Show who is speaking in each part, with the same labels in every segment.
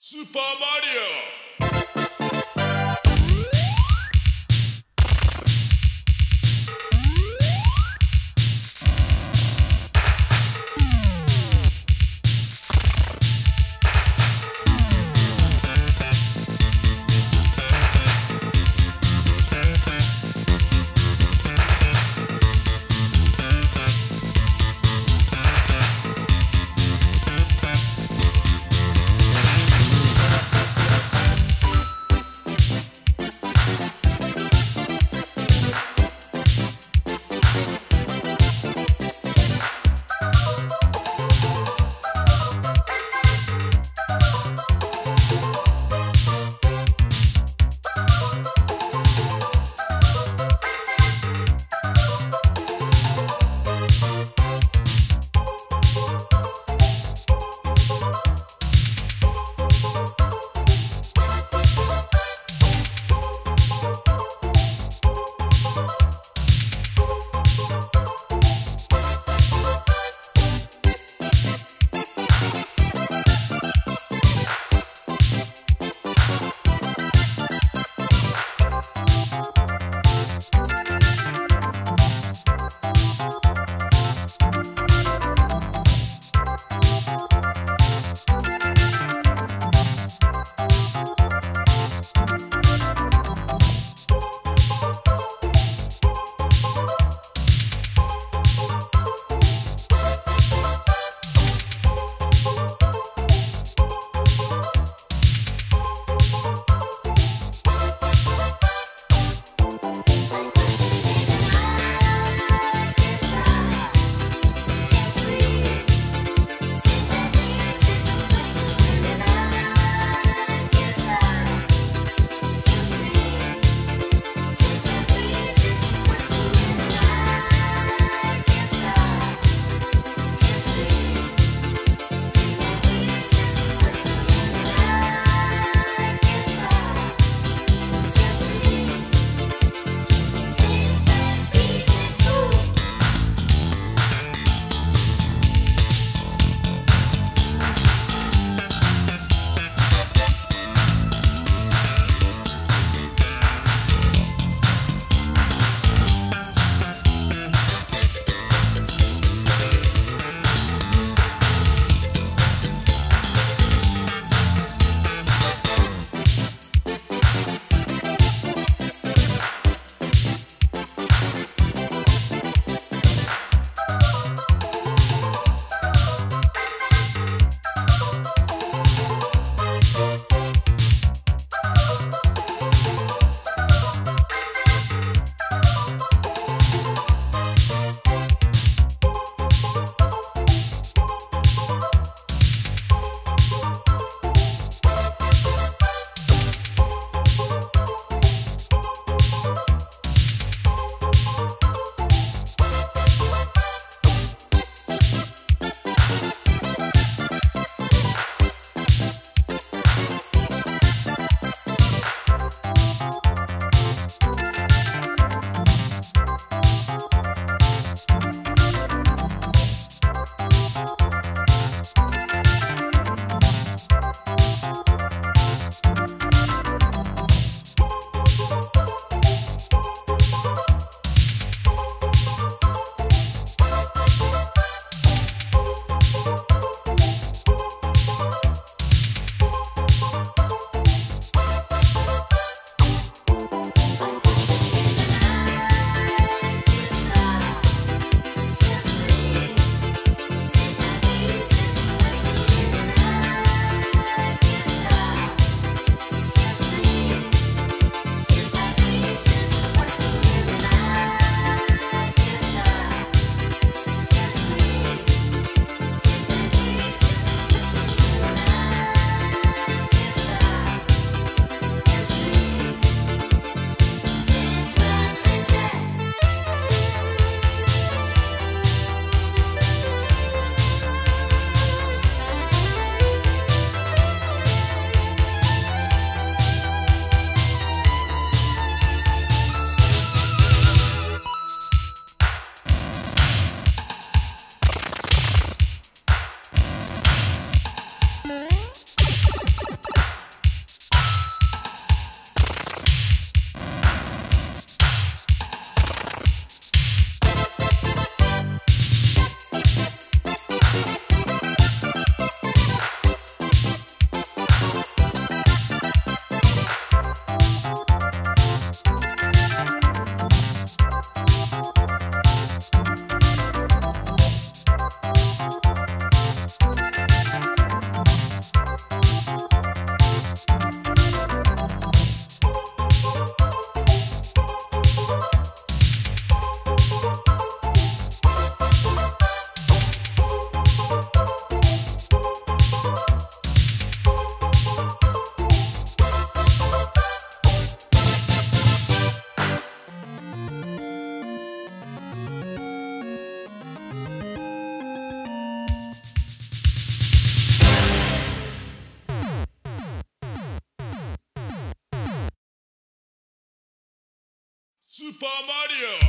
Speaker 1: スーパーマリオ
Speaker 2: スー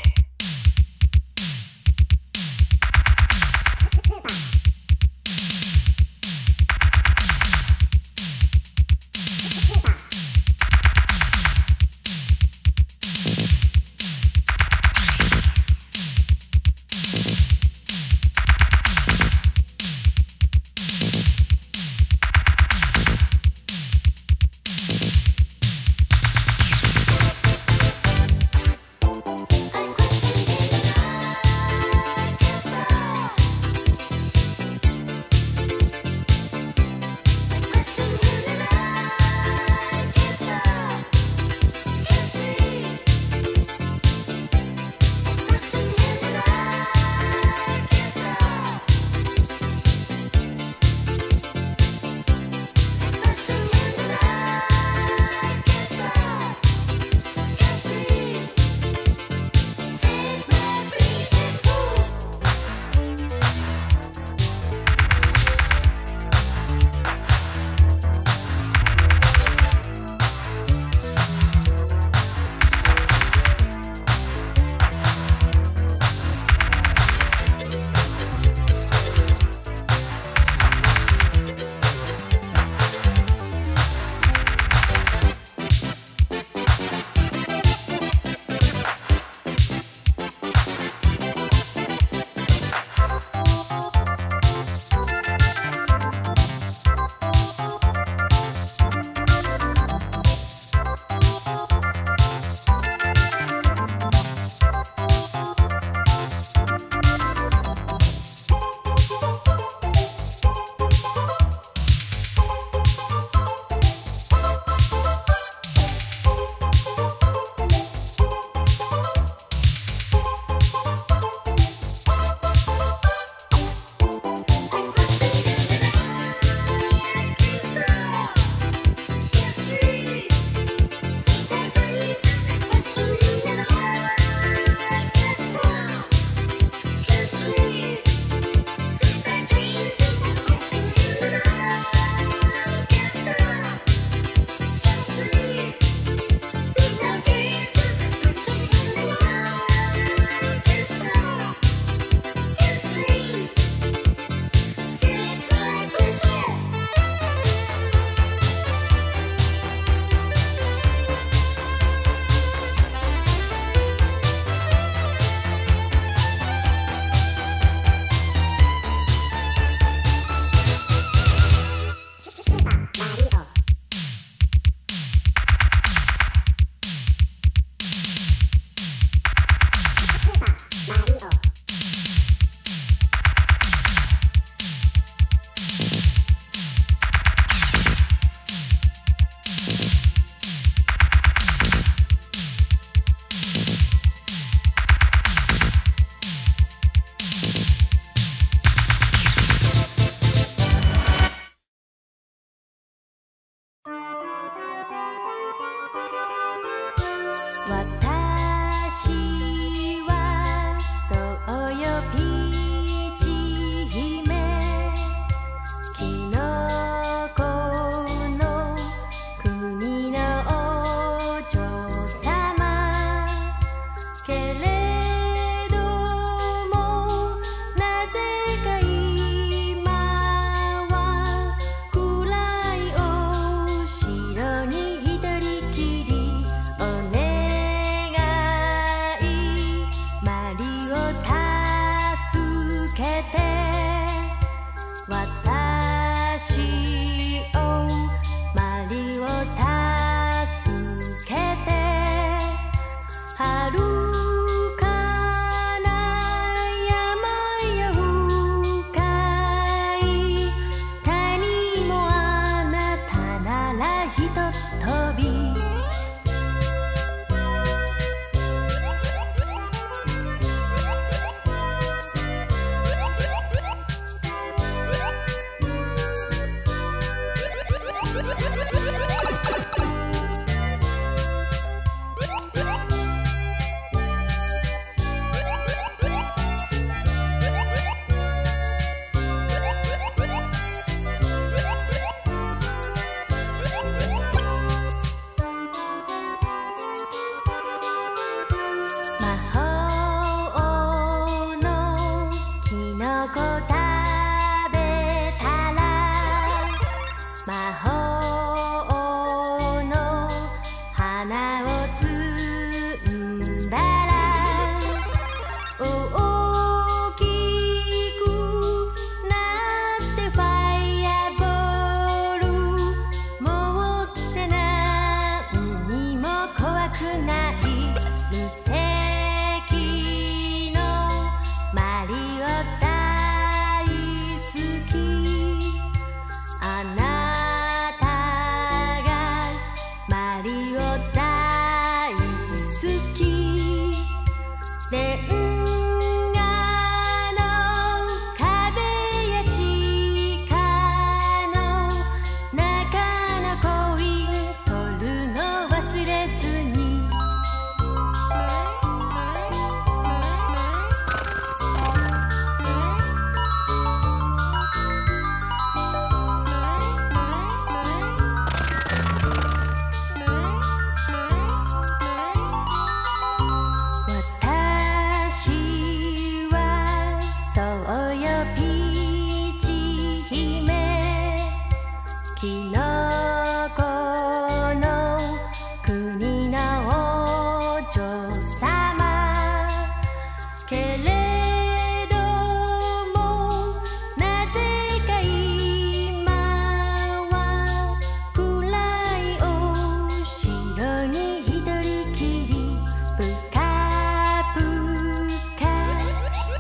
Speaker 3: 私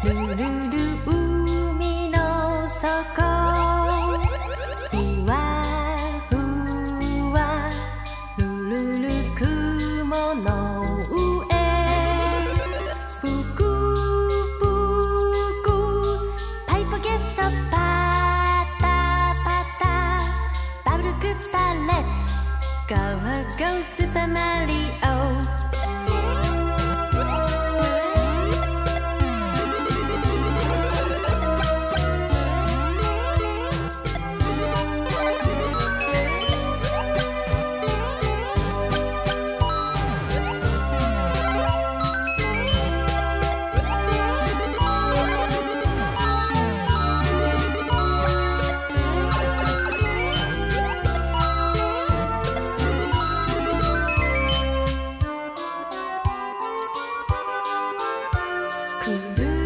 Speaker 2: ルルル海の底 Sim.